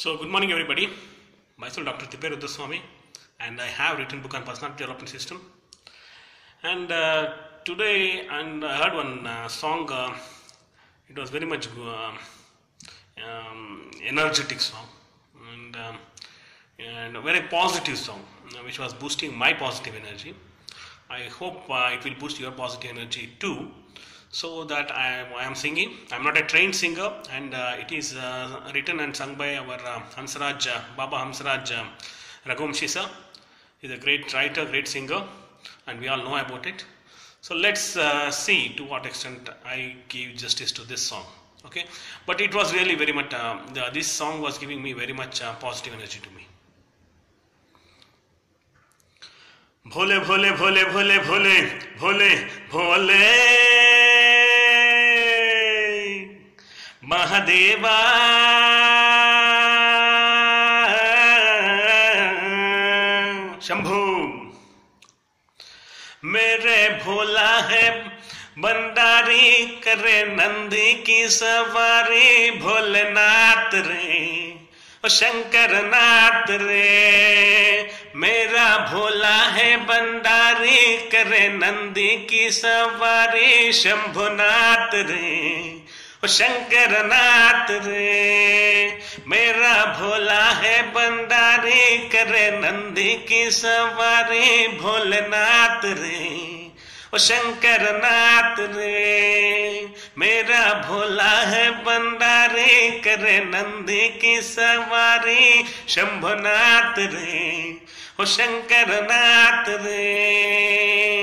So, good morning, everybody. Myself, Dr. Tipe Rudraswamy, and I have written book on personality development system. And uh, today, and I heard one uh, song. Uh, it was very much uh, um, energetic song, and um, and a very positive song, which was boosting my positive energy. I hope uh, it will boost your positive energy too So that I, I am singing. I'm not a trained singer, and uh, it is uh, written and sung by our uh, Hansraj, uh, Baba Hansraj uh, Raghumshi sir. He's a great writer, great singer, and we all know about it. So let's uh, see to what extent I give justice to this song. Okay, but it was really very much. Uh, the, this song was giving me very much uh, positive energy to me. Bhole Bhole Bhole Bhole Bhole Bhole Bhole Mahadeva. Shambhu, मेरे भोला है बंडारी करे नंदी की सवारी, भोलेनाथ रे शंकर नाथ रे। मेरा भोला है बंडारी करे नंदी की सवारी, शंभुनाथ रे। ओ शंकर नाथ रे, मेरा भोला है बंडारी करे नंदी की सवारी भोलेनाथ रे। ओ शंकर नाथ रे, मेरा भोला है बंडारी करे नंदी की सवारी शंभुनाथ रे। ओ शंकर नाथ रे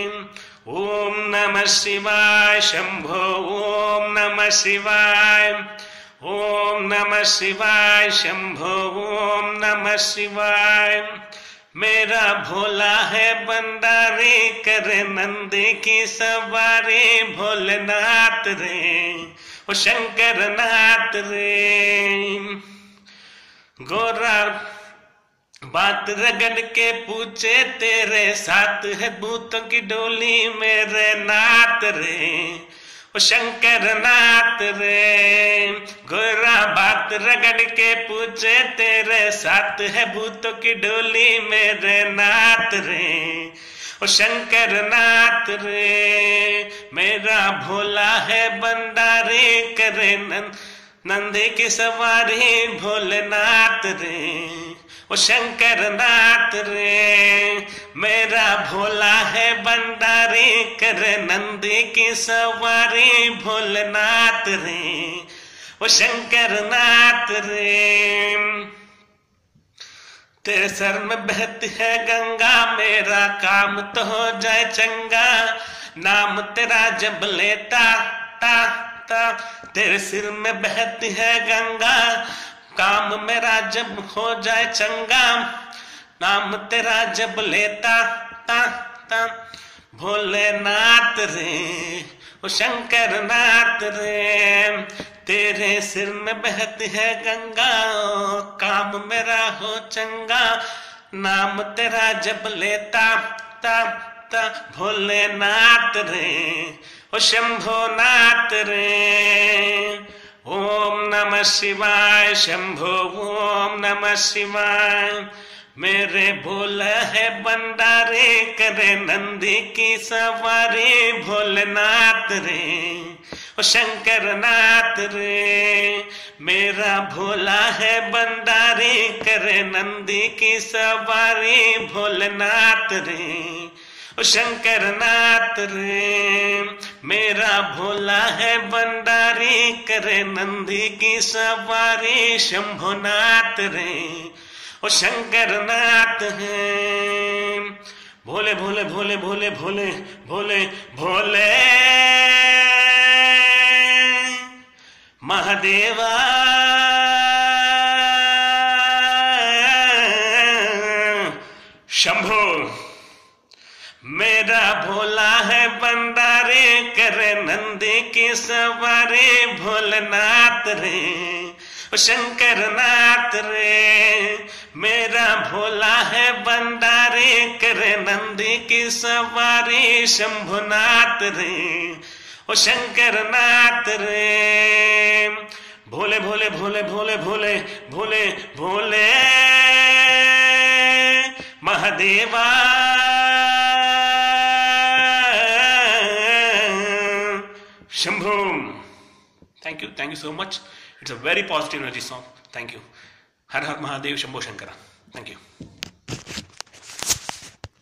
ओम नमः शिवाय शंभो ओम नमः शिवाय ओम नमः शिवाय शंभो ओम नमः शिवाय। मेरा भोला है बंडारी कर नंदी की सवारी, भोलेनाथ रे, ओ शंकर नाथ रे। गोरा बात रगड़ के पूछे, तेरे साथ है भूतों की डोली, मेरे नात रे, ओ शंकर नाथ रे। गोरा बात रगड़ के पूछे, तेरे साथ है भूतों की डोली, मेरे नाथ रे, ओ शंकर नाथ रे। मेरा भोला है बंडारी करे नंदे की सवारी, भोलेनाथ रे। ओ शंकर नाथ रे, मेरा भोला है बंडारी कर नंदी की सवारी, भोलेनाथ रे। ओ शंकर नाथ रे, तेरे सर में बहती है गंगा, मेरा काम तो हो जाए चंगा। नाम तेरा जब लेता, ता ता, तेरे सिर में बहती है गंगा। काम मेरा जब हो जाए चंगा नाम तेरा जब लेता, ता ता। भोलेनाथ रे, ओ शंकर नाथ रे, तेरे सिर में बहती है गंगा, काम मेरा हो चंगा। नाम तेरा जब लेता, ता ता। भोलेनाथ रे, ओ शंभो नाथ रे। ओम नमः शिवाय, शंभो, ओम नमः शिवाय। मेरे भोला है बंडारे करे नंदी की सवारी, भोलेनाथ रे, ओ शंकर नाथ रे। मेरा भोला है बंडारी करे नंदी की सवारी, भोलेनाथ रे, ओ शंकर नाथ रे। मेरा भोला है बंडारी करे नंदी की सवारी, शंभुनाथ रे, ओ शंकर नाथ है। भोले भोले भोले भोले भोले भोले भोले। महादेवा। शंभो। धंधे के सवारे भोलनाथ रे शंकर नाथ रे, मेरा भोला है बंदारे करे नंदी की सवारी शंभुनाथ रे, ओ शंकर नाथ रे। Bhole Bhole Bhole Bhole Bhole Bhole Bhole, Mahadeva. Shambhum. Thank you. Thank you so much. It's a very positive energy song. Thank you. Har Har Mahadev Shambho Shankara. Thank you.